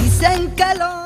Dicen que lo